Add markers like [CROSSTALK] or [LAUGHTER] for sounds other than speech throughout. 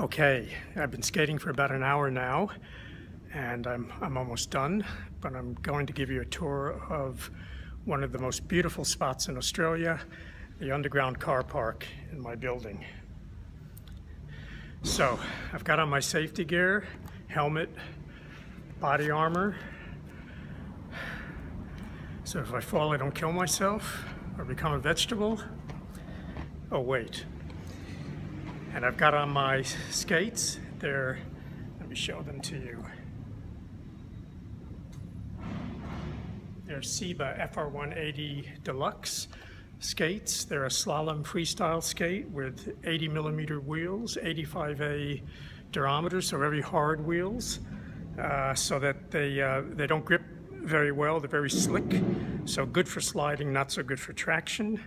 Okay, I've been skating for about an hour now and I'm, I'm almost done, but I'm going to give you a tour of one of the most beautiful spots in Australia, the underground car park in my building. So I've got on my safety gear, helmet, body armor. So if I fall, I don't kill myself or become a vegetable. Oh wait, and I've got on my skates. They're, let me show them to you. They're Seba FR180 Deluxe skates. They're a slalom freestyle skate with 80 millimeter wheels, 85A diameter, so very hard wheels, uh, so that they, uh, they don't grip very well. They're very slick, so good for sliding, not so good for traction,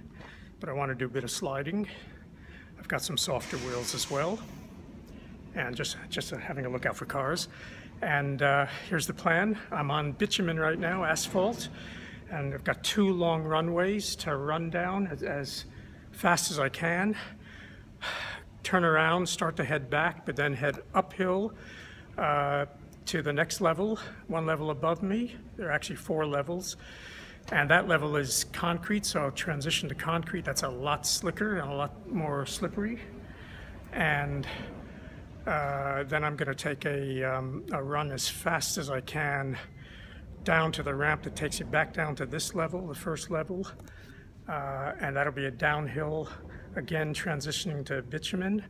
but I want to do a bit of sliding. I've got some softer wheels as well. And just, just having a look out for cars. And uh, here's the plan. I'm on bitumen right now, asphalt. And I've got two long runways to run down as, as fast as I can. Turn around, start to head back, but then head uphill uh, to the next level, one level above me. There are actually four levels. And that level is concrete, so I'll transition to concrete. That's a lot slicker and a lot more slippery. And uh, then I'm going to take a, um, a run as fast as I can down to the ramp that takes you back down to this level, the first level. Uh, and that'll be a downhill, again, transitioning to bitumen.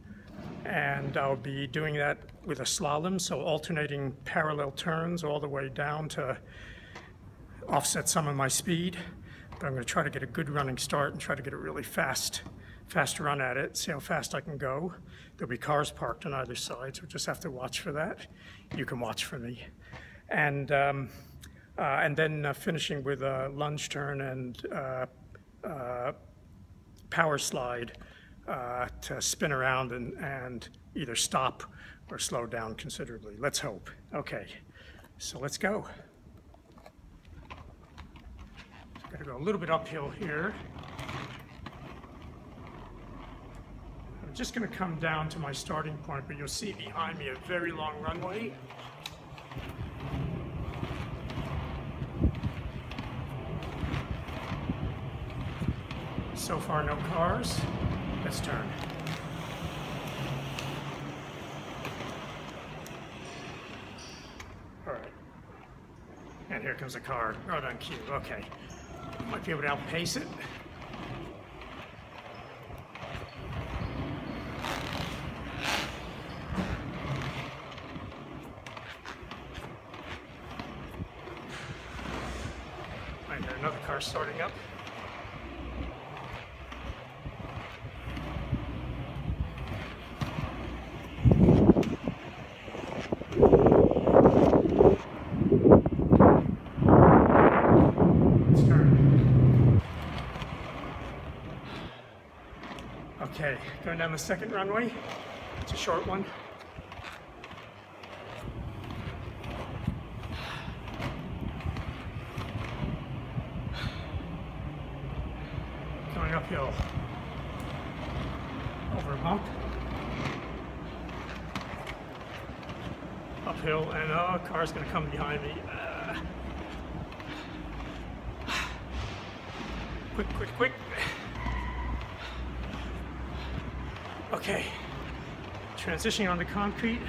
And I'll be doing that with a slalom, so alternating parallel turns all the way down to offset some of my speed, but I'm going to try to get a good running start and try to get a really fast, fast run at it, see how fast I can go. There'll be cars parked on either side, so just have to watch for that. You can watch for me. And, um, uh, and then uh, finishing with a lunge turn and uh, uh power slide uh, to spin around and, and either stop or slow down considerably. Let's hope. Okay, so let's go. Gotta go a little bit uphill here. I'm just gonna come down to my starting point, but you'll see behind me a very long runway. So far, no cars. Let's turn. All right. And here comes a car right on cue. Okay. Might be able to outpace it. Another car starting up. Okay, going down the second runway. It's a short one. Going uphill. Over a bump. Uphill, and oh, a car's gonna come behind me. Uh, [SIGHS] quick, quick, quick. Okay, transitioning onto concrete.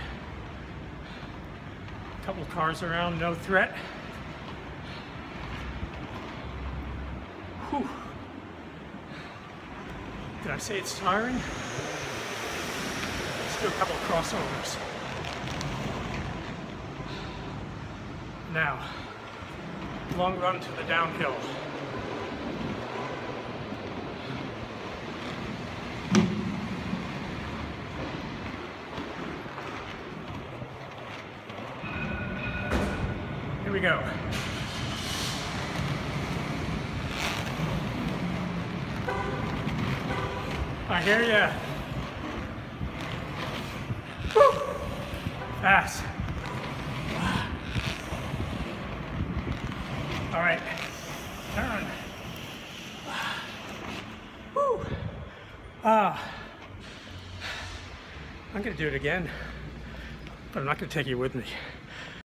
A couple cars around, no threat. Whew. Did I say it's tiring? Let's do a couple crossovers. Now, long run to the downhill. Go. I hear ya. Woo. Fast. All right, turn. Woo. Ah. I'm gonna do it again, but I'm not gonna take you with me.